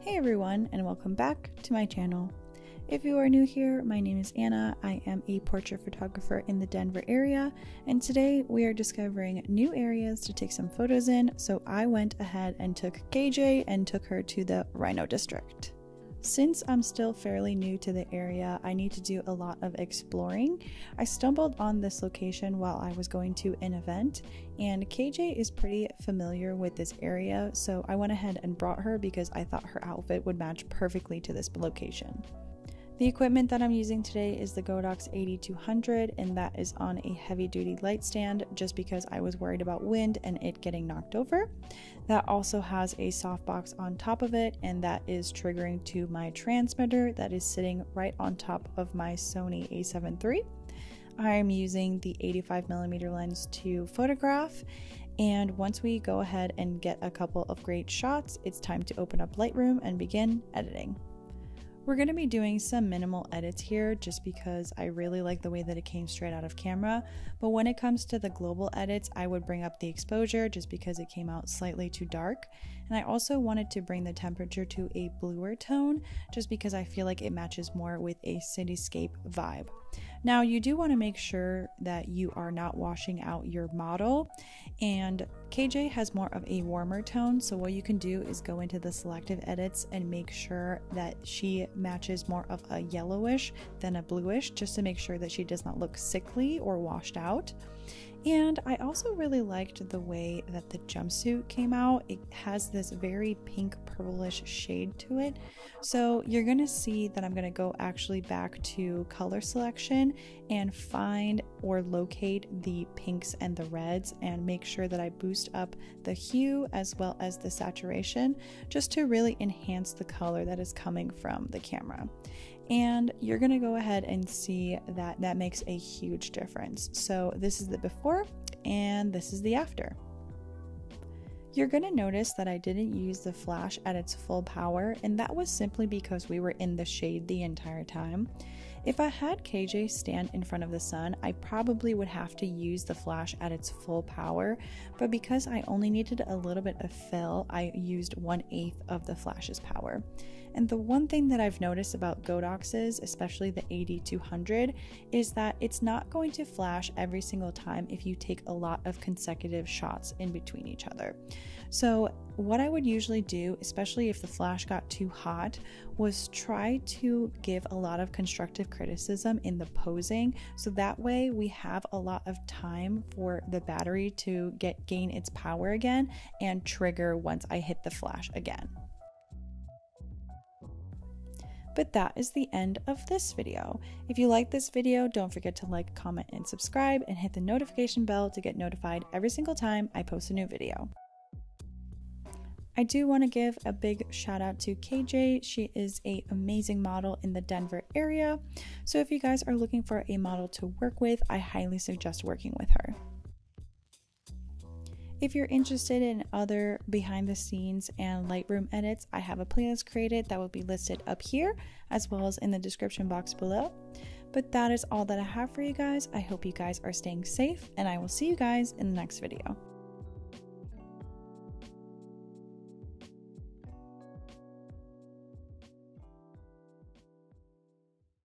Hey everyone, and welcome back to my channel. If you are new here, my name is Anna. I am a portrait photographer in the Denver area, and today we are discovering new areas to take some photos in. So I went ahead and took KJ and took her to the RiNO District. Since I'm still fairly new to the area, I need to do a lot of exploring. I stumbled on this location while I was going to an event, and KJ is pretty familiar with this area, so I went ahead and brought her because I thought her outfit would match perfectly to this location. The equipment that I'm using today is the Godox AD200 and that is on a heavy duty light stand just because I was worried about wind and it getting knocked over. That also has a softbox on top of it and that is triggering to my transmitter that is sitting right on top of my Sony a7 III. I'm using the 85mm lens to photograph and once we go ahead and get a couple of great shots, it's time to open up Lightroom and begin editing. We're going to be doing some minimal edits here just because I really like the way that it came straight out of camera. But when it comes to the global edits, I would bring up the exposure just because it came out slightly too dark. And I also wanted to bring the temperature to a bluer tone just because I feel like it matches more with a cityscape vibe. Now, you do want to make sure that you are not washing out your model, and KJ has more of a warmer tone. So, what you can do is go into the selective edits and make sure that she matches more of a yellowish than a bluish, just to make sure that she does not look sickly or washed out. And I also really liked the way that the jumpsuit came out. It has this very pink purplish shade to it. So you're going to see that I'm going to go actually back to color selection and find or locate the pinks and the reds and make sure that I boost up the hue as well as the saturation just to really enhance the color that is coming from the camera and you're going to go ahead and see that that makes a huge difference. So this is the before and this is the after. You're going to notice that I didn't use the flash at its full power, and that was simply because we were in the shade the entire time. If I had KJ stand in front of the sun, I probably would have to use the flash at its full power, but because I only needed a little bit of fill, I used one eighth of the flash's power. And the one thing that I've noticed about Godoxes, especially the AD200, is that it's not going to flash every single time if you take a lot of consecutive shots in between each other. So, what I would usually do, especially if the flash got too hot, was try to give a lot of constructive criticism in the posing so that way we have a lot of time for the battery to get gain its power again and trigger once I hit the flash again. But that is the end of this video. If you like this video, don't forget to like, comment, and subscribe, and hit the notification bell to get notified every single time I post a new video. I do want to give a big shout out to KJ. She is a amazing model in the Denver area. So if you guys are looking for a model to work with, I highly suggest working with her. If you're interested in other behind the scenes and Lightroom edits, I have a playlist created that will be listed up here as well as in the description box below. But that is all that I have for you guys. I hope you guys are staying safe, and I will see you guys in the next video.